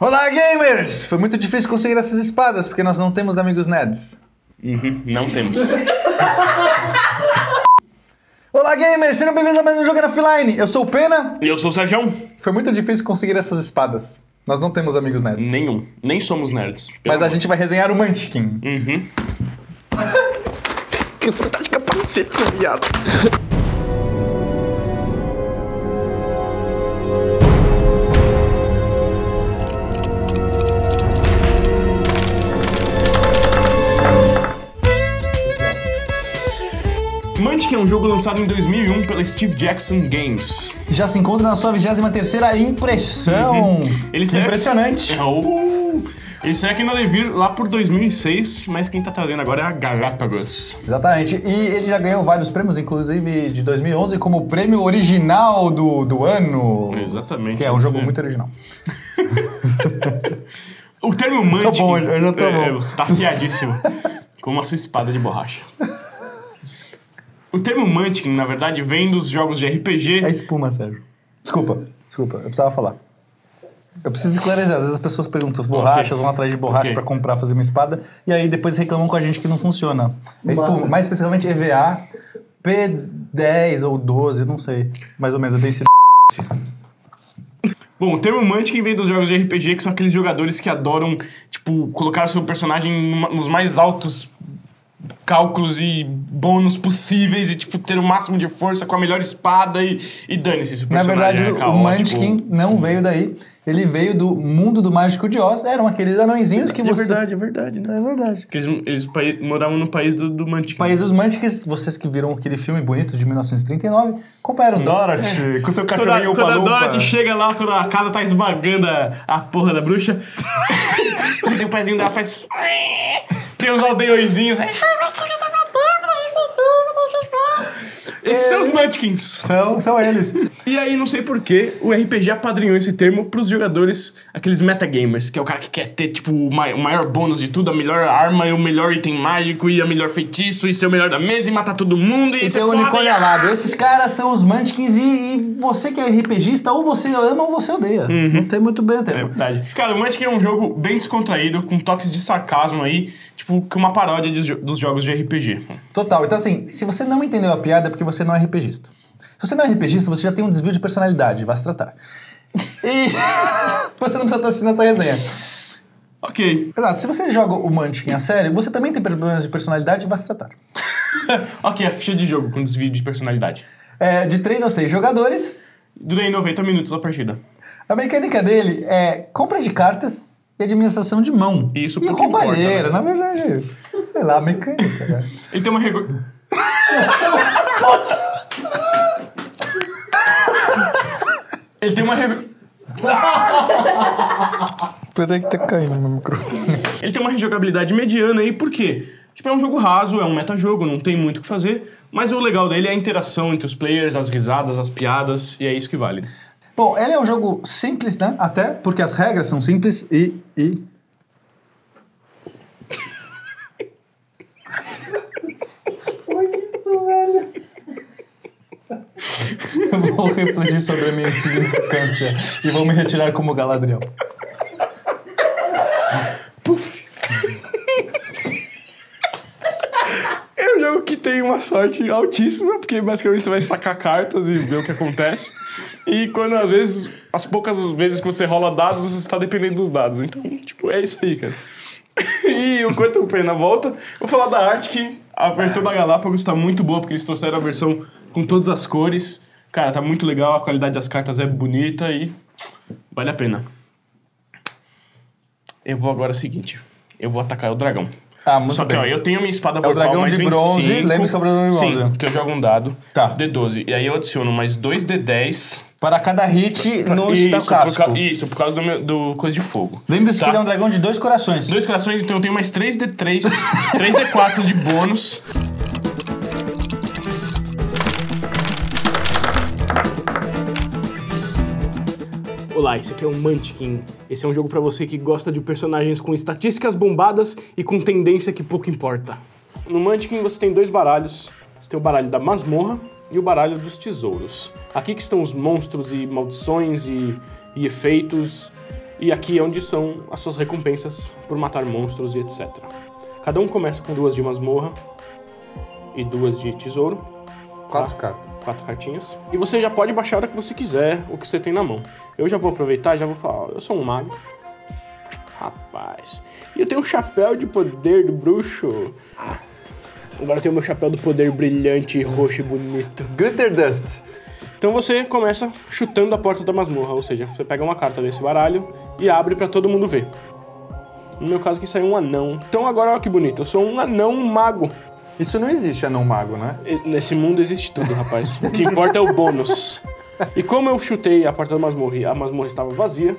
Olá, gamers! Foi muito difícil conseguir essas espadas, porque nós não temos amigos nerds. Uhum, não temos. Olá, gamers! Sejam bem-vindos a mais um Jogo Offline. Eu sou o Pena. E eu sou o Sérgio. Foi muito difícil conseguir essas espadas. Nós não temos amigos nerds. Nenhum. Nem somos nerds. Mas a gente vai resenhar o Munchkin. Uhum. Você tá de capacete, seu viado. Munchkin é um jogo lançado em 2001 pela Steve Jackson Games. Já se encontra na sua 23ª impressão. Ele saiu- Impressionante. É, uh, Ele saiu aqui na Devir lá por 2006, mas quem tá trazendo agora é a Galápagos. Exatamente. E ele já ganhou vários prêmios, inclusive de 2011, como o prêmio original do, do ano. Exatamente. Que é um jogo É. muito original. O termo Munchkin... bom, eu já tô é, bom. é, Você tá afiadíssimo. como a sua espada de borracha. O termo Munchkin, na verdade, vem dos jogos de RPG... É espuma, Sérgio. Desculpa, desculpa, eu precisava falar. Eu preciso esclarecer, às vezes as pessoas perguntam borrachas, vão atrás de borracha Ok. pra comprar, fazer uma espada, e aí depois reclamam com a gente que não funciona. É espuma, mais especificamente EVA, P10 ou 12, eu não sei, mais ou menos, eu dei esse Bom, o termo Munchkin vem dos jogos de RPG, que são aqueles jogadores que adoram, tipo, colocar o seu personagem numa- nos mais altos cálculos e bônus possíveis e, tipo, ter o máximo de força com a melhor espada e, e dane-se se o Na verdade, é o. Munchkin não veio daí, ele veio do mundo do Mágico de Oz, eram aqueles anõezinhos que É você... verdade, é verdade, né? É verdade. Porque eles, eles pai- moravam no país do, do Munchkin. País dos Munchkins, vocês que viram aquele filme bonito de 1939, compraram Dorothy com seu Quando a, cachorrinho quando a Upa-Lumpa. Dorothy chega lá, quando a casa tá esmagando a, a porra da bruxa, tem o pezinho dela faz... Tem uns aldeõezinhos. Can I get that? Esses são os Munchkins. São, são eles. E aí, não sei porquê, o RPG apadrinhou esse termo pros jogadores, aqueles metagamers, que é o cara que quer ter, tipo, o mai- o maior bônus de tudo, a melhor arma e o melhor item mágico e a melhor feitiço e ser o melhor da mesa e matar todo mundo e, E ser foda, unicórnio e- alado. Esses caras são os Munchkins e, e você que é RPGista, ou você ama ou você odeia. Não tem muito bem o É termo. verdade. Cara, o Munchkin é um jogo bem descontraído, com toques de sarcasmo aí, tipo, que uma paródia de dos jogos de RPG. Total. Então, assim, se você não entendeu a piada, é porque você não é RPGista. Se você não é RPGista, você já tem um desvio de personalidade. Vai se tratar. E você não precisa estar assistindo essa resenha. Ok. Exato. Se você joga o Munchkin a sério, você também tem problemas de personalidade e vai se tratar. ok, a ficha de jogo com desvio de personalidade. É, de 3 a 6 jogadores, Durei 90 minutos a partida. a mecânica dele é compra de cartas e administração de mão. Isso e pouco importa, roubalheira, né? na verdade. Sei lá, mecânica, cara. Ele tem uma. Ele tem uma regu... Peraí que tá caindo no microfone. Ele tem uma rejogabilidade mediana aí, por quê? Tipo, é um jogo raso, é um metajogo, não tem muito o que fazer, mas o legal dele é a interação entre os players, as risadas, as piadas, e é isso que vale. Bom, ele é um jogo simples, né? Até porque as regras são simples e. e... Foi isso, velho. Eu vou refletir sobre a minha insignificância e vou me retirar como Galadriel. Puf! É um jogo que tem uma sorte altíssima, porque basicamente você vai sacar cartas e ver o que acontece. E quando às vezes, as poucas vezes que você rola dados, você está dependendo dos dados. Então, tipo, é isso aí, cara. E o Pena volta, vou falar da arte que a versão da Galápagos tá muito boa, porque eles trouxeram a versão com todas as cores. Cara, tá muito legal, a qualidade das cartas é bonita e vale a pena. Eu vou agora o seguinte, eu vou atacar o dragão. Ah, muito Só que, bem. ó, eu tenho minha espada É o dragão mais de 25. bronze, lembre-se que é o dragão de bronze. Sim, que eu jogo um dado, Tá. D12. E aí eu adiciono mais dois D10. Para cada hit no isso, por casco. ca- isso, por causa do, meu, do coisa de fogo. Lembre-se Tá. que ele é um dragão de dois corações. Dois corações, então eu tenho mais 3D3, 3D4 de bônus. Olá, esse aqui é o Munchkin. Esse é um jogo pra você que gosta de personagens com estatísticas bombadas e com tendência que pouco importa. No Munchkin você tem dois baralhos. Você tem o baralho da masmorra e o baralho dos tesouros. Aqui que estão os monstros e maldições e, e efeitos. E aqui é onde são as suas recompensas por matar monstros e etc. Cada um começa com duas de masmorra e duas de tesouro, Quatro cartas. quatro cartinhas. E você já pode baixar a hora que você quiser o que você tem na mão. Eu já vou aproveitar e já vou falar, ó, eu sou um mago. Rapaz, e eu tenho um chapéu de poder do bruxo. Ah, Agora eu tenho meu chapéu do poder brilhante, roxo e bonito. Glitter Dust. Então você começa chutando a porta da masmorra, ou seja, você pega uma carta desse baralho e abre pra todo mundo ver. No meu caso aqui saiu um anão. Então agora olha que bonito, eu sou um anão mago. Isso não existe, anão mago, né? Nesse mundo existe tudo, rapaz. O que importa é o bônus. E como eu chutei a porta da masmorra a masmorra estava vazia,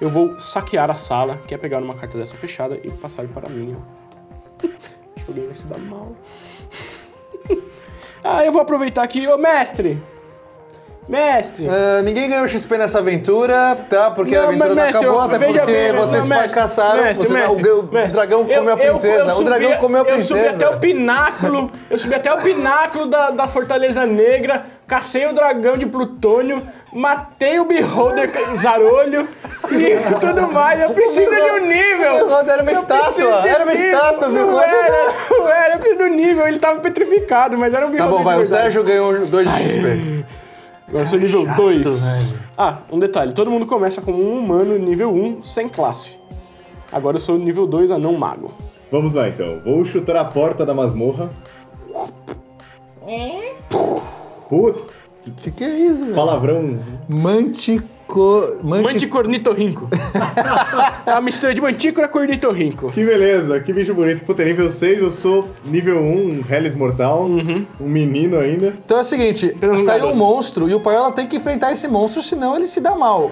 eu vou saquear a sala, que é pegar uma carta dessa fechada e passar para mim. ó. Acho que alguém vai se dar mal. ah, eu vou aproveitar aqui, ô mestre! Mestre! Ah, ninguém ganhou XP nessa aventura, tá? Porque a Não, aventura mas, não mestre, acabou, eu- até porque bem, vocês não, mestre, fracassaram. mestre, mestre, o, o mestre. dragão comeu Eu- a princesa. eu- eu o dragão subi- comeu a Eu subi princesa. até o pináculo, eu subi até o pináculo da, da Fortaleza Negra, cacei o dragão de Plutônio, matei o Beholder Zarolho e tudo mais. Eu preciso de um nível. O Beholder era uma Eu estátua, era uma estátua, o Não era, não era, eu preciso de um nível. Ele tava petrificado, mas era um Tá Beholder bom, vai. O. Sérgio ganhou 2 de XP. Agora eu sou nível 2. velho. Ah, um detalhe. Todo mundo começa como um humano nível 1, sem classe. Agora eu sou nível 2, anão mago. Vamos lá então. Vou chutar a porta da masmorra. Putz, Que que é isso, velho? palavrão. Mantico... Manti... Manticornitorrinco. é a mistura de mantícora com ornitorrinco. Que beleza, que bicho bonito. Puta, nível 6, eu sou nível 1, um Hellis Mortal. Um menino ainda. Então é o seguinte, Apenas um saiu um monstro e o Paiola tem que enfrentar esse monstro, senão ele se dá mal.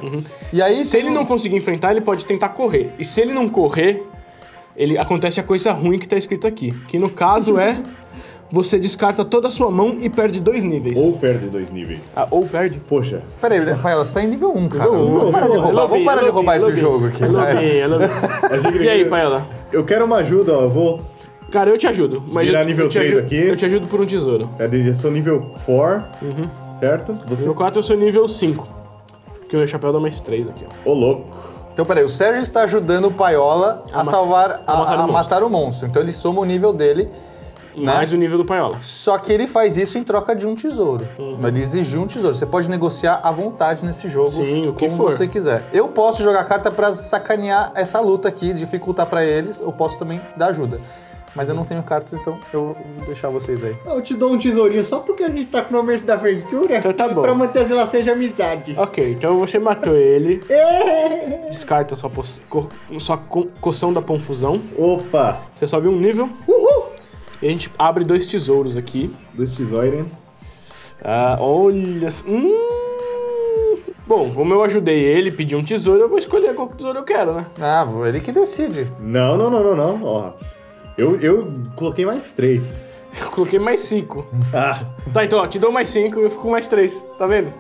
E aí Se tem ele um- não conseguir enfrentar, ele pode tentar correr. E se ele não correr, ele acontece a coisa ruim que tá escrito aqui. Que no caso é... Você descarta toda a sua mão e perde dois níveis. Ou perde dois níveis. Ah, ou perde. Poxa, Peraí, Paiola, você tá em nível 1, cara. Nível um, vamos parar de um. roubar, vamos parar de roubar esse jogo aqui. E aí, Paiola? Eu quero uma ajuda, ó. Eu vou. Cara, eu te ajudo. Mas Virar eu, nível eu te 3 ajudo, aqui. Eu te ajudo por um tesouro. Eu sou nível 4, certo? Você. Nível 4 eu sou nível 5. Porque o meu chapéu dá mais 3 aqui, ó. Ô, louco. Então, peraí, o Sérgio está ajudando o Paiola a, ma- salvar, a, a matar o a matar o monstro. Então ele soma o nível dele, Mais o nível do Paiola. só que ele faz isso em troca de um tesouro. Ele exigiu um tesouro. Você pode negociar à vontade nesse jogo, Sim, o que como for. você quiser. Eu posso jogar carta pra sacanear essa luta aqui, dificultar pra eles, ou posso também dar ajuda. Mas eu não tenho cartas, então eu vou deixar vocês aí. Eu te dou um tesourinho só porque a gente tá no começo da aventura. Então tá bom. Pra manter as relações de amizade. Ok, então você matou ele. Descarta sua, sua co- coção da confusão. Opa! Você sobe um nível. Uhul! E a gente abre dois tesouros aqui. Dos Tesoiren. Ah, olha. Hum. Bom, como eu ajudei ele, pedi um tesouro, eu vou escolher qual tesouro eu quero, né? Ah, vou- ele que decide. Não, não, não, não, não. Ó. Eu, eu coloquei mais três. Eu coloquei mais cinco. Ah, Tá, então, ó, te dou mais cinco e eu fico com mais três. Tá vendo?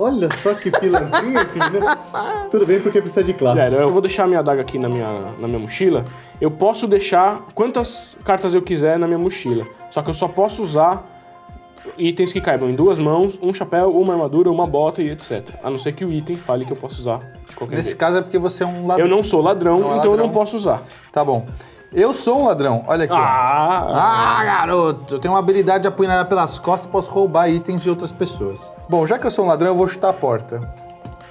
Olha só que pilantrinha esse menino. Tudo bem porque precisa de classe. Sério, eu vou deixar a minha adaga aqui na minha, na minha mochila. Eu posso deixar quantas cartas eu quiser na minha mochila. Só que eu só posso usar itens que caibam em duas mãos, um chapéu, uma armadura, uma bota e etc. A não ser que o item fale que eu posso usar de qualquer Nesse jeito. caso é porque você é um ladrão. Eu não sou ladrão, Não é então eu não ladrão. posso usar. Tá bom. Eu sou um ladrão, olha aqui. Ah! Ah, garoto! Eu tenho uma habilidade de apunhalar pelas costas e posso roubar itens de outras pessoas. Bom, já que eu sou um ladrão, eu vou chutar a porta.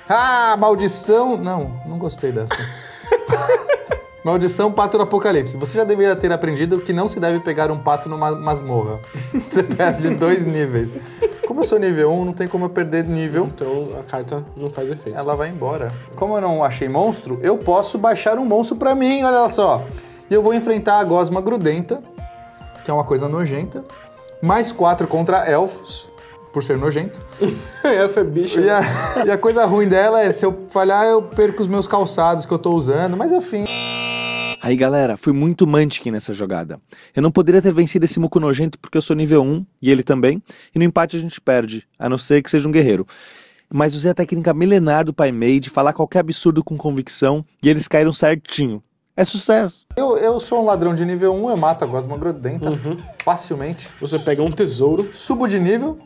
Ah, maldição! Não, não gostei dessa. maldição pato do apocalipse. Você já deveria ter aprendido que não se deve pegar um pato numa masmorra. Você perde dois níveis. Como eu sou nível 1, não tem como eu perder nível. Então a carta não faz efeito. Ela vai embora. Como eu não achei monstro, eu posso baixar um monstro pra mim, olha só. E eu vou enfrentar a gosma grudenta, que é uma coisa nojenta. Mais quatro contra elfos, por ser nojento. Elfo é bicho. E a, e a coisa ruim dela é, se eu falhar, eu perco os meus calçados que eu tô usando. Mas enfim, Aí galera, fui muito Munchkin nessa jogada. Eu não poderia ter vencido esse muco nojento porque eu sou nível 1 e ele também, e no empate a gente perde, a não ser que seja um guerreiro. Mas usei a técnica milenar do Pai Mei de falar qualquer absurdo com convicção e eles caíram certinho. É sucesso. eu, eu sou um ladrão de nível 1, eu mato a gosma grudenta facilmente. Você pega um tesouro. Subo de nível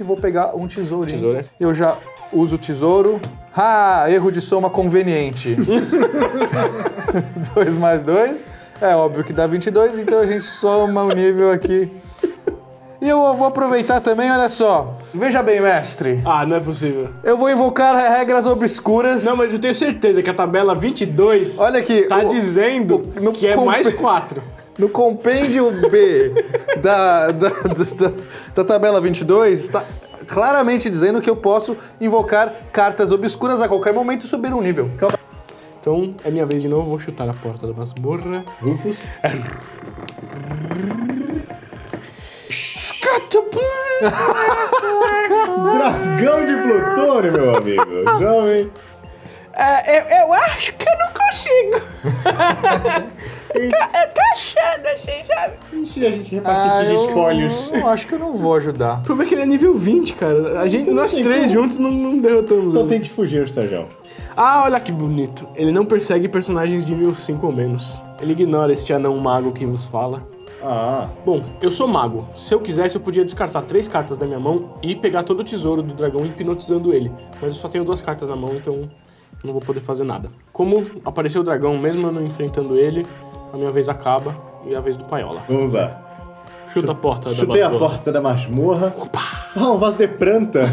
e vou pegar um tesourinho. Tesouro, é? Eu já uso o tesouro. Ah, erro de soma conveniente. 2 mais 2. É óbvio que dá 22, então a gente soma o nível aqui. E eu vou aproveitar também, olha só. Veja bem, mestre. Ah, não é possível. Eu vou invocar regras obscuras. Não, mas eu tenho certeza que a tabela 22 Olha aqui. tá o- dizendo no que é comp- mais 4. No compêndio B da, da, da, da tabela 22, está claramente dizendo que eu posso invocar cartas obscuras a qualquer momento e subir um nível. Então, é minha vez de novo, vou chutar a porta da masmorra. Rufus. Dragão de Plutônio, meu amigo. Jovem. É, eu, eu acho que eu não consigo. eu, tô, eu tô achando assim, sabe? Se a gente repartisse os espólios? Ah, eu acho que eu não vou ajudar. O problema é que ele é nível 20, cara. A gente, Então não nós tem três como. juntos não, não derrotamos Então ele. tente fugir, Sérgio. Ah, olha que bonito. Ele não persegue personagens de nível 5 ou menos. Ele ignora este anão mago que vos fala. Ah, Bom, eu sou mago. Se eu quisesse, eu podia descartar três cartas da minha mão e pegar todo o tesouro do dragão hipnotizando ele. Mas eu só tenho duas cartas na mão, então não vou poder fazer nada. Como apareceu o dragão, mesmo eu não enfrentando ele, a minha vez acaba e a vez do Paiola. vamos lá. Chuta a porta da Chutei a masmorra. porta da masmorra. Ah, um vaso de planta.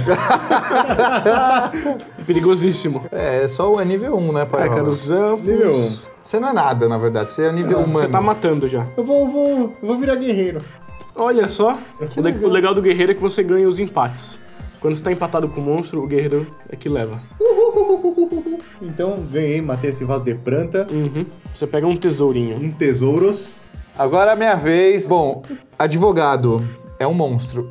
Perigosíssimo. É, é só é nível 1, né, pai? É, cara, os elfos... Nível 1. Você não é nada, na verdade. Você é nível humano. Você tá matando já. Eu vou, vou, vou virar guerreiro. Olha só, o, le- o legal do guerreiro é que você ganha os empates. Quando você tá empatado com o monstro, o guerreiro é que leva. Então ganhei, matei esse vaso de planta. Uhum. Você pega um tesourinho. Um tesouros. Agora é a minha vez. Bom, advogado é um monstro.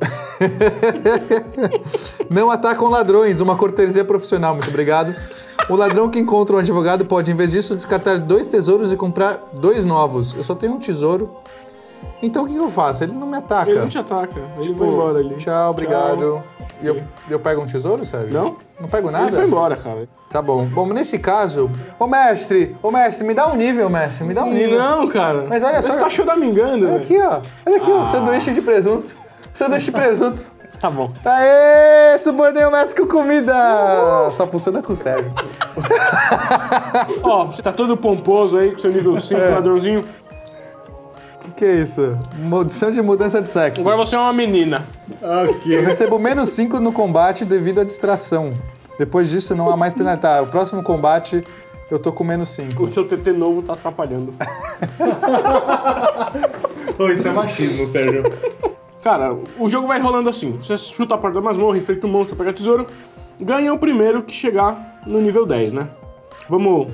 Não atacam ladrões, uma cortesia profissional, muito obrigado. O ladrão que encontra um advogado pode, em vez disso, descartar dois tesouros e comprar dois novos. Eu só tenho um tesouro. Então o que eu faço? Ele não me ataca. Ele não te ataca, ele Tipo, vai embora ali. Tchau, obrigado. E eu, eu pego um tesouro, Sérgio? Não? Não pego nada? Ele foi embora, cara. Tá bom. Bom, nesse caso... Ô, mestre! Ô, mestre, me dá um nível, mestre. Me dá um nível. Não, cara. Mas olha só- Você tá choramingando, Olha aqui, ó. Olha aqui, ó. Sanduíche de presunto. Sanduíche de presunto. Tá bom. Aê! Subornei o mestre com comida! Só funciona com o Sérgio. Ó, você tá todo pomposo aí com seu nível 5, É. ladrãozinho. O que, que é isso? Maldição de mudança de sexo. Agora você é uma menina. Eu Ok. recebo menos 5 no combate devido à distração. Depois disso, não há mais penalidade. Tá, o próximo combate, eu tô com menos 5. O seu TT novo tá atrapalhando. Ô, isso é machismo, Sérgio. Cara, o jogo vai rolando assim. Você chuta a porta da masmorra, enfrenta o monstro, pega tesouro, ganha o primeiro que chegar no nível 10, né? Vamos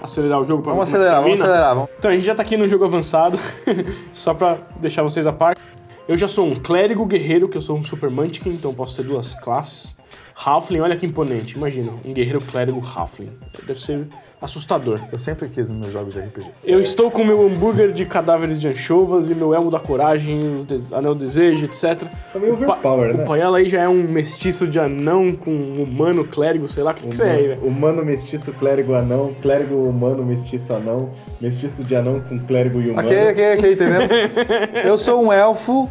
acelerar o jogo pra Vamos acelerar, vamos acelerar. Vamos. Então, a gente já tá aqui no jogo avançado, só pra deixar vocês a par. Eu já sou um clérigo guerreiro, que eu sou um super munchkin, então posso ter duas classes. Halfling, olha que imponente, imagina, um guerreiro clérigo Halfling. Deve ser assustador. Eu sempre quis nos meus jogos de RPG. Eu estou com meu hambúrguer de cadáveres de anchovas e meu elmo da coragem, os des- anel desejo, etc. Tá meio overpower, O né? Paiala aí já é um mestiço de anão com um humano clérigo, sei lá, o que, que você é aí, velho? Humano, mestiço, clérigo, anão. Clérigo, humano, mestiço, anão. Mestiço de anão com clérigo e humano. Ok, ok, ok, entendemos? Eu sou um elfo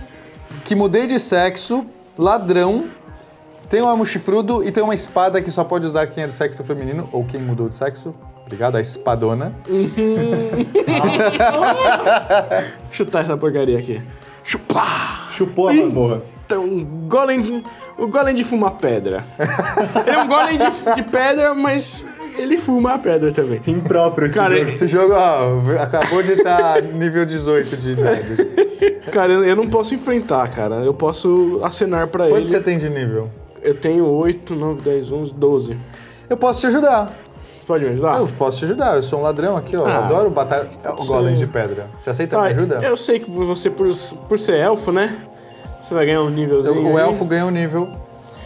que mudei de sexo, ladrão, tenho um elmo chifrudo e tenho uma espada que só pode usar quem é do sexo feminino ou quem mudou de sexo. Obrigado, a espadona. Chutar essa porcaria aqui. Chupá! Chupou a masmorra. Então, golem, o golem de fumar pedra. Ele é um golem de, de pedra, mas ele fuma a pedra também. Impróprio esse Cara, jogo. Esse jogo, ó, acabou de estar nível 18 de idade. Cara, eu eu não posso enfrentar, cara. Eu posso acenar pra ele. Quanto você tem de nível? Eu tenho 8, 9, 10, 11, 12. Eu posso te ajudar. Você pode me ajudar? Eu posso te ajudar, eu sou um ladrão aqui, ó. Eu Ah, adoro batalha sim. golems de pedra. Você aceita Ah, minha ajuda? Eu sei que você, por, por ser elfo, né? Você vai ganhar um nívelzinho. o aí. elfo ganha um nível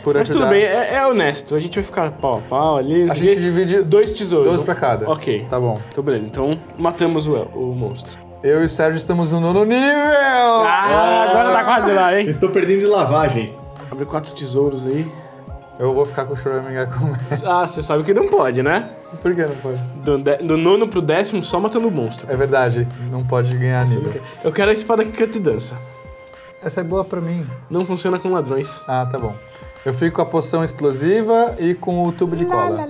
por Mas ajudar. tudo bem, é, é honesto. A gente vai ficar pau a pau ali. A gente divide dois tesouros. 12 pra cada. Ok. Tá bom. Então, beleza. Então, matamos o, o monstro. Eu e o Sérgio estamos no nono nível! Ah, agora tá quase lá, hein? Estou perdendo de lavagem. Abre quatro tesouros aí. Eu vou ficar com o Choraminga com Ah, você sabe que não pode, né? Por que não pode? Do, de- do nono pro décimo, só matando o monstro. É verdade, não pode ganhar nível. Eu quero a espada que canta e dança. Essa é boa pra mim. Não funciona com ladrões. Ah, tá bom. Eu fico com a poção explosiva e com o tubo de cola.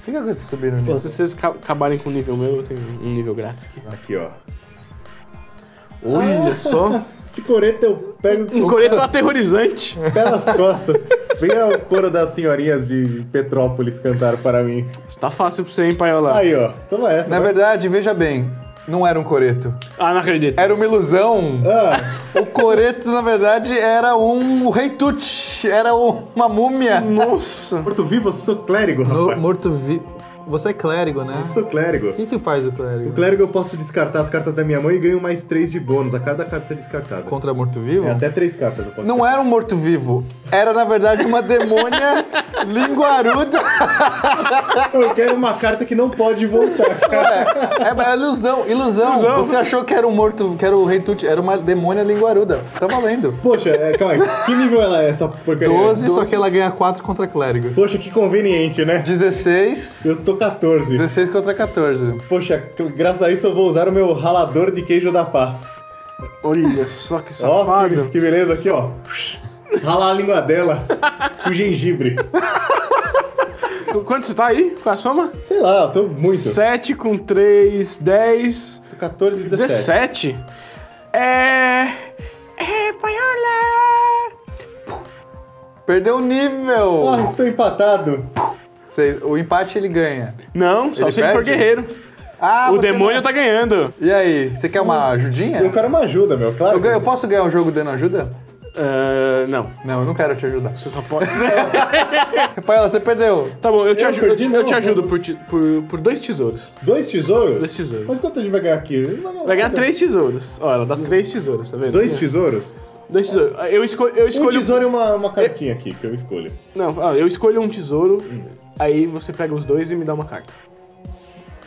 Fica com esse subir no nível. Se vocês ca- acabarem com o nível meu, eu tenho um nível grátis aqui. Aqui, ó. Olha só. Esse coreto eu pego Um coreto aterrorizante. pelas costas. Venha o coro das senhorinhas de Petrópolis cantar para mim. Isso tá fácil pra você, hein, Paiola? Aí, ó. Toma essa. Na vai. verdade, veja bem, não era um coreto. Ah, não acredito. Era uma ilusão. Ah, O coreto, na verdade, era um rei Tut. Era uma múmia. Nossa. morto vivo, eu sou clérigo, rapaz. morto vivo. Você é clérigo, né? Eu sou clérigo. O que, que faz o O clérigo? clérigo eu posso descartar as cartas da minha mão e ganho mais três de bônus. A cada carta é descartada. Contra morto-vivo? É, até três cartas eu posso Não era um morto-vivo. Era, na verdade, uma demônia linguaruda. Eu quero uma carta que não pode voltar. É, é ilusão, ilusão, Ilusão. Você achou que era um morto, que era o rei Tut. Era uma demônia linguaruda. Tá valendo. Poxa, é, calma aí. Que nível ela é essa porcaria? 12, só que ela ganha 4 contra clérigos. Poxa, que conveniente, né? 16. Eu tô 14. 16 contra 14. Poxa, graças a isso eu vou usar o meu ralador de queijo da paz. Olha só que Ó, safado. que, que beleza aqui, ó. Ralar a língua dela com gengibre. Quanto você tá aí com a soma? Sei lá, eu tô muito. 7 com 3, 10, Tô 14 e 17. 17. É. É, Paiola! Perdeu o nível. Ah, estou empatado. Sei, o empate ele ganha. Não, só Ele se ele for perde? guerreiro. Ah, o demônio não- tá ganhando. E aí, você quer uma ajudinha? Eu quero uma ajuda, meu, claro. Eu, ganho- eu posso ganhar um jogo dando ajuda? Ah, não. Não, eu não quero te ajudar. Você só pode. Paiola, você perdeu. tá bom, eu te Eu ajudo, eu perdi, te, não, eu te ajudo por, ti- por, por dois tesouros. Dois tesouros? Dois tesouros. Mas quanto a gente vai ganhar aqui? Vai ganhar três tesouros. Ó, ela dá três tesouros, tá vendo? Dois tesouros? Dois tesouros. Eu, esco eu Um escolho. tesouro e uma, uma cartinha aqui que eu escolho. Não, ah, eu escolho um tesouro, aí você pega os dois e me dá uma carta.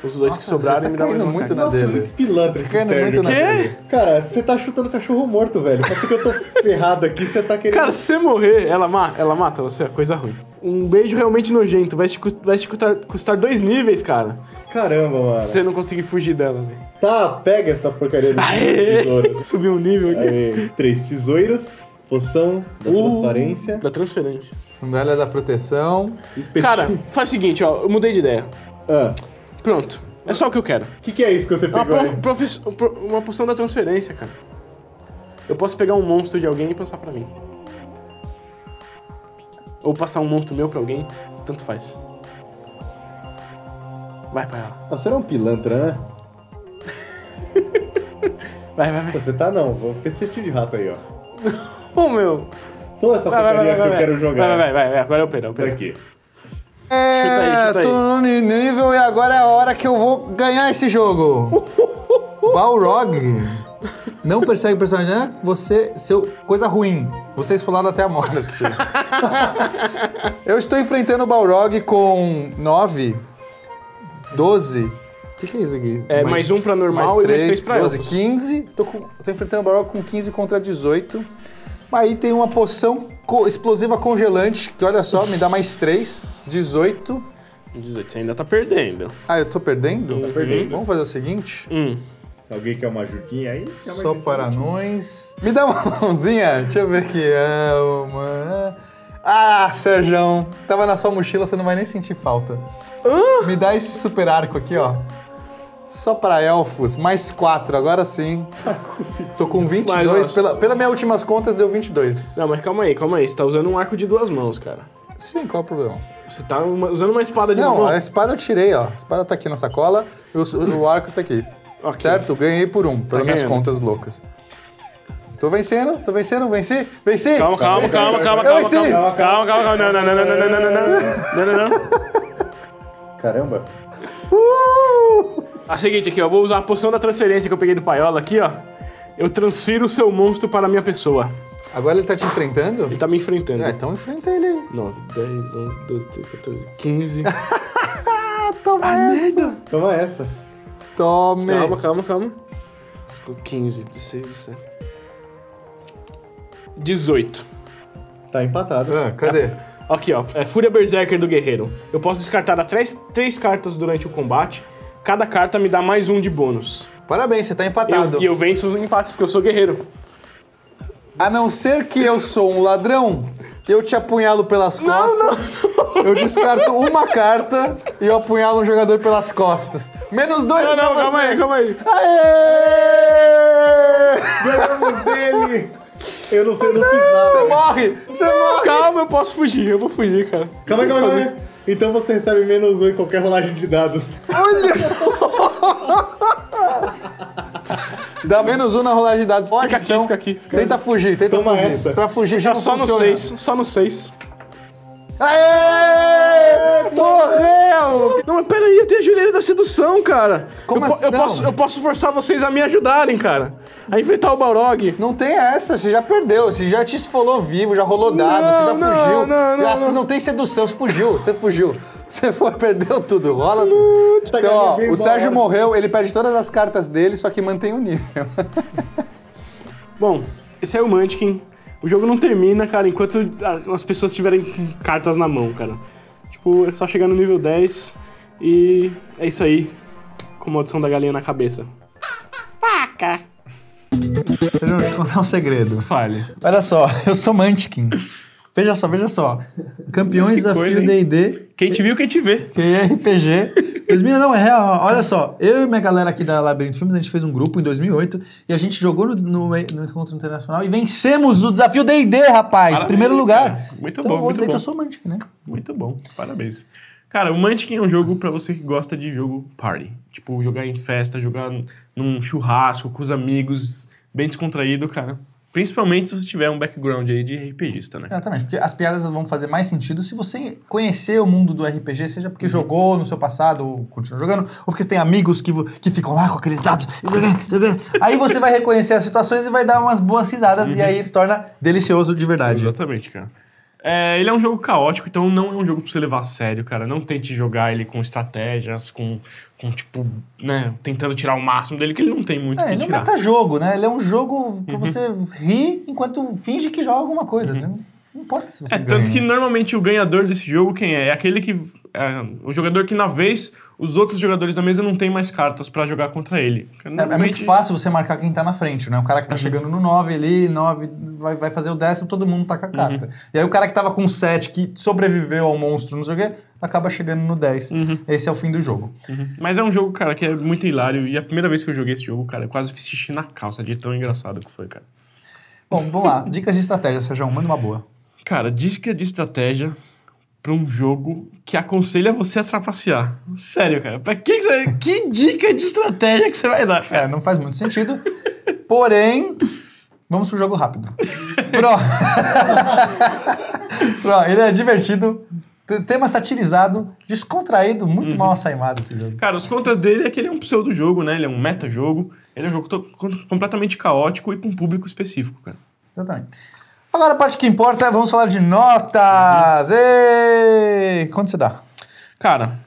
Os dois que Nossa, sobrarem você tá me dá uma muito carta. na Nossa, dele. muito pilantra esse caindo muito na dele. Cara, você tá chutando cachorro morto, velho. Só porque eu tô ferrado aqui, você tá querendo... Cara, se você morrer, ela, ma ela mata você, é coisa ruim. Um beijo realmente nojento, vai te, vai te custar, custar dois níveis, cara. Caramba, mano. Se você não conseguir fugir dela, velho. Tá, pega essa porcaria de três Aê! tesouros. Subiu um nível aqui. Aí, três tesouros, poção da Uh, transparência, Da transferência. Sandália da proteção. espetinho. Cara, faz o seguinte, ó, eu mudei de ideia. Ah, Pronto. É só o que eu quero. o que, que é isso que você É uma, pegou pro- pro- uma poção da transferência, cara. Eu posso pegar um monstro de alguém e passar pra mim. Ou passar um monstro meu pra alguém, tanto faz. Vai pra ela. Ah, você era um pilantra, né? Vai, vai, vai. Você tá não, vou pescetinho de rato aí, ó. Ô, meu. Toda essa Vai, vai, vai, porcaria vai, que eu quero jogar. Vai, vai, vai. Agora eu pego, eu Tá pego. aqui. É, Chuta aí, chuta aí. tô no nível e agora é a hora que eu vou ganhar esse jogo. Balrog não persegue o personagem, né? Você, seu, coisa ruim. Você é esfolado até a morte. eu estou enfrentando o Balrog com 9, 12. O que, que é isso aqui? É, mais um pra normal e mais três pra 12, elfos. 15. Tô, com, tô enfrentando o Balrog com 15 contra 18. Aí tem uma poção co- explosiva congelante, que olha só, me dá mais 3, 18. 18, você ainda tá perdendo. Ah, eu tô perdendo? Tá perdendo. Vamos fazer o seguinte. Hum. Se alguém quer uma ajudinha aí, chama Só para nós. Me dá uma mãozinha. Deixa eu ver aqui. É uma... Ah, Serjão. Tava na sua mochila, você não vai nem sentir falta. Me dá esse super arco aqui, ó. Só para elfos. Mais 4, agora sim. Tô com 22. Mas, Pela, pela minhas últimas contas, deu 22. Não, mas calma aí, calma aí. Você tá usando um arco de duas mãos, cara. Sim, qual é o problema? Você tá uma- usando uma espada de Não, mão. a espada eu tirei, ó. A espada tá aqui na sacola e o, o arco tá aqui. Ok. Certo? Ganhei por um, pelas minhas ganhando. contas loucas. Tô vencendo, tô vencendo, venci, venci! Calma, calma, venci. calma, calma, Eu calma, venci! calma, calma, calma, calma, não, não, não, não, não, não, não, não, não, não, não. Caramba. Uh! É o seguinte aqui, ó, eu vou usar a poção da transferência que eu peguei do Paiola aqui, ó. Eu transfiro o seu monstro para a minha pessoa. Agora ele tá te enfrentando? Ele tá me enfrentando. É, então enfrenta ele aí. 9, 10, 11, 12, 13, 14, 15. Ah, toma essa! Toma essa. Tome! Calma, calma, calma. 15, 16, 17. 18. Tá empatado. Ah, cadê? Aqui, ó. É Fúria Berserker do Guerreiro. Eu posso descartar a três, três cartas durante o combate. Cada carta me dá mais um de bônus. Parabéns, você tá empatado. Eu, e eu venço os empates, porque eu sou guerreiro. A não ser que eu sou um ladrão, eu te apunhalo pelas costas. Eu descarto uma carta e eu apunhalo um jogador pelas costas. Menos dois Não, pra não, você. calma aí, calma aí. Aê! Ganhamos dele! Eu não sei, eu não fiz nada. Você morre! Você morre! Calma, eu posso fugir, eu vou fugir, cara. Calma aí, calma aí, calma aí. Então você recebe menos um em qualquer rolagem de dados. Dá menos um na rolagem de dados. Foge, Fica aqui, então. fica aqui. Fica Tenta fugir, tenta Toma fugir. essa. Pra fugir já Já não só no funciona. 6, só no 6. Aê! Morreu! Não, mas peraí, eu tenho a Juliana da sedução, cara. Como eu, assim? eu Não. posso, eu posso forçar vocês a me ajudarem, cara. A enfrentar o Balrog. Não tem essa, você já perdeu. Você já te esfolou vivo, já rolou dado, você já Não, não, fugiu. não, não, você não. não tem sedução, você fugiu, você fugiu. Você foi, perdeu tudo, rola tudo. Tá Então, ó, o Sérgio morreu, ele perde todas as cartas dele, só que mantém o nível. Bom, esse é o Munchkin. O jogo não termina, cara, enquanto as pessoas tiverem cartas na mão, cara. Tipo, é só chegar no nível 10 e é isso aí. Com maldição da galinha na cabeça. Faca! Deixa eu te contar um segredo. Fale. Olha só, eu sou Munchkin. Veja só, veja só. Campeões Que Desafio? D&D, Quem te viu, quem te vê. que é RPG. 2000 não, é real. Olha só, eu e minha galera aqui da Labirinto Filmes, a gente fez um grupo em 2008 e a gente jogou no, no, no Encontro Internacional e vencemos o Desafio D&D, rapaz. Parabéns, primeiro lugar. cara. Muito então, bom, vou muito dizer bom. que eu sou Munchkin, né? Muito bom, parabéns. Cara, o Munchkin é um jogo pra você que gosta de jogo party. Tipo, jogar em festa, jogar num churrasco com os amigos, bem descontraído, cara. Principalmente se você tiver um background aí de RPGista, né? Exatamente, porque as piadas vão fazer mais sentido se você conhecer o mundo do RPG, seja Uhum. porque jogou no seu passado, ou continua jogando, ou porque você tem amigos que, que ficam lá com aqueles dados. Aí você vai reconhecer as situações e vai dar umas boas risadas, Uhum. e aí se torna delicioso de verdade. Exatamente, cara. É, ele é um jogo caótico, então não é um jogo pra você levar a sério, cara. Não tente jogar ele com estratégias, com, com tipo, né, tentando tirar o máximo dele, que ele não tem muito É, que ele é um tirar. metajogo, né? Ele é um jogo Uhum. pra você rir enquanto finge que joga alguma coisa. né? Não importa se você É, ganha. tanto que normalmente o ganhador desse jogo, quem é? É aquele que. É, o jogador que na vez os outros jogadores da mesa não têm mais cartas pra jogar contra ele. É, é Normalmente- muito fácil você marcar quem tá na frente, né? O cara que Uhum. tá chegando no 9 ali, 9, vai, vai fazer o décimo, todo mundo tá com a Uhum. carta. E aí o cara que tava com 7, que sobreviveu ao monstro, não sei o quê, acaba chegando no 10. Uhum. Esse é o fim do jogo. Mas é um jogo, cara, que é muito hilário. E a primeira vez que eu joguei esse jogo, cara, eu quase fiz xixi na calça de tão engraçado que foi, cara. Bom, vamos lá. Dicas de estratégia, Sérgio. Manda uma boa. Cara, dica de estratégia pra um jogo que aconselha você a trapacear. Sério, cara. Pra que, que você. Que dica de estratégia que você vai dar? É, não faz muito sentido. Porém, vamos pro jogo rápido. Pro. Pro, ele é divertido, tema satirizado, descontraído, Uhum. muito mal assaimado esse jogo. Cara, os contras dele é que ele é um pseudo-jogo, né? Ele é um meta-jogo. Ele é um jogo completamente caótico e pra um público específico, cara. Exatamente. Agora a parte que importa, vamos falar de notas. Ei! Quanto você dá? Cara,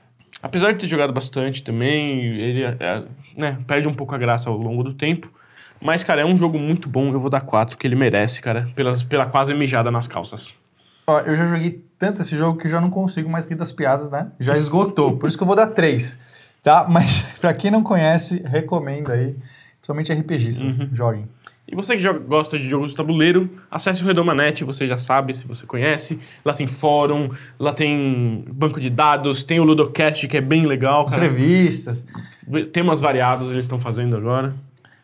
apesar de ter jogado bastante também, ele é, né, perde um pouco a graça ao longo do tempo. Mas, cara, é um jogo muito bom. Eu vou dar 4, que ele merece, cara, pela, pela quase mijada nas calças. Ó, eu já joguei tanto esse jogo que já não consigo mais rir das piadas, né? Já esgotou. Por isso que eu vou dar 3. Tá? Mas pra quem não conhece, recomendo aí. Principalmente RPGistas. Uhum. Joguem. E você que joga- gosta de jogos de tabuleiro, acesse o Redomanet, você já sabe, se você conhece. Lá tem fórum, lá tem banco de dados, tem o Ludocast, que é bem legal, cara. Entrevistas. Temas variados eles estão fazendo agora.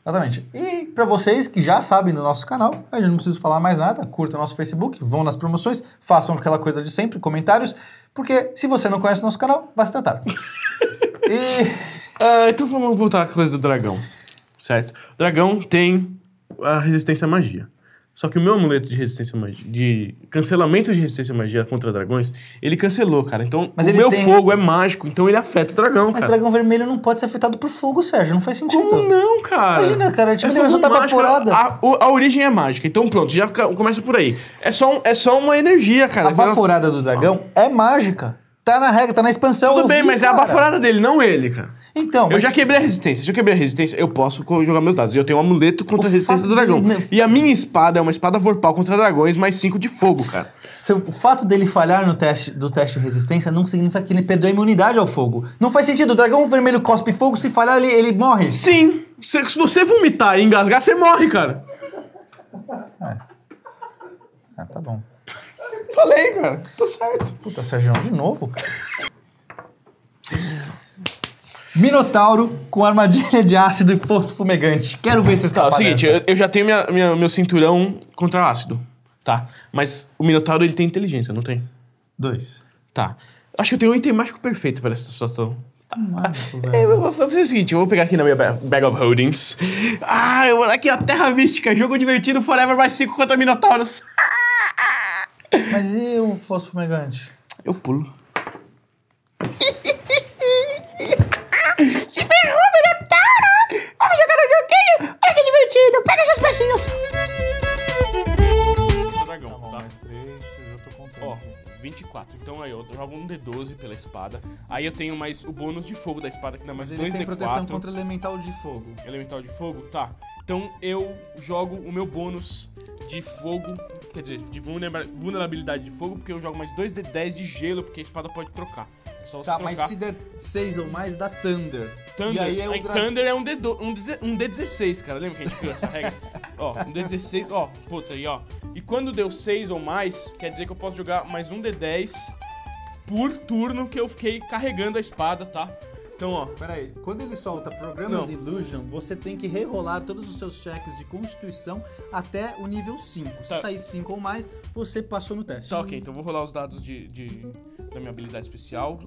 Exatamente. E para vocês que já sabem do nosso canal, a gente não precisa falar mais nada, curtam nosso Facebook, vão nas promoções, façam aquela coisa de sempre, comentários, porque se você não conhece o nosso canal, vai se tratar. e Ah, então vamos voltar à coisa do dragão, certo? O dragão tem a resistência à magia. Só que o meu amuleto de resistência à magia, de cancelamento de resistência à magia contra dragões, ele cancelou, cara. Então, Mas o ele meu tem- fogo é mágico, então ele afeta o dragão, mas cara. dragão vermelho não pode ser afetado por fogo, Sérgio, não faz sentido. Como não, cara? Imagina, cara, tipo, ele fogo vai soltar mágico, baforada. A, a origem é mágica, então pronto, já começa por aí. É só, um- é só uma energia, cara. A baforada do dragão é mágica. Tá na regra, tá na expansão. Tudo bem, vi, mas é a cara. baforada dele, não ele, cara. Então, Eu mas já quebrei a resistência. Se eu quebrei a resistência, eu posso jogar meus dados. Eu tenho um amuleto contra O a resistência do dragão. dele- E a minha espada é uma espada vorpal contra dragões, mais 5 de fogo, cara. se o fato dele falhar no teste do teste de resistência não significa que ele perdeu a imunidade ao fogo. Não faz sentido. O dragão vermelho cospe fogo, se falhar, ele, ele morre. Sim! Se, se você vomitar e engasgar, você morre, cara. Ah, tá bom. Falei, cara. Tô certo. Puta, Sérgio, de novo, cara. Minotauro com armadilha de ácido e fosso fumegante. Quero ver vocês Tá, é o seguinte, eu, eu já tenho minha, minha- meu cinturão contra ácido. Tá. Mas o Minotauro, ele tem inteligência, não tem? Dois. Tá. Acho que eu tenho um item mágico perfeito para essa situação. Mágico, É, velho. Eu vou fazer o seguinte, eu vou pegar aqui na minha ba- bag of holdings. Ah, eu vou aqui, a Terra Mística, jogo divertido, Forever mais 5 contra Minotauros. Mas e o fosso fumegante? Eu pulo. Se ferrou, Minotauro! Vamos jogar um joguinho? Olha que divertido! Pega essas pecinhas! Dragão, tá? mais três, eu tô contando. Ó, 24. Então aí eu jogo um D12 pela espada. Aí eu tenho mais o bônus de fogo da espada, que dá mais Mas ele 2 tem D4. proteção contra elemental de fogo. Elemental de fogo? Tá. Então eu jogo o meu bônus de fogo, quer dizer, de vulnera- vulnerabilidade de fogo, porque eu jogo mais 2 D10 de gelo, porque a espada pode trocar. É só Tá, trocar. mas se der seis ou mais, dá Thunder. Thunder, E aí é aí dra- Thunder é um, D, um, D, um D16, cara. Lembra que a gente criou essa regra? ó, um D16, ó, puta aí, ó. E quando deu 6 ou mais, quer dizer que eu posso jogar mais um D10 por turno que eu fiquei carregando a espada, tá? Então, ó, Pera aí, quando ele solta Programa Não. de Illusion, você tem que rerolar todos os seus cheques de constituição até o nível 5. Se Tá. sair 5 ou mais, você passou no teste. tá ok. Então eu vou rolar os dados de, de- da minha habilidade especial.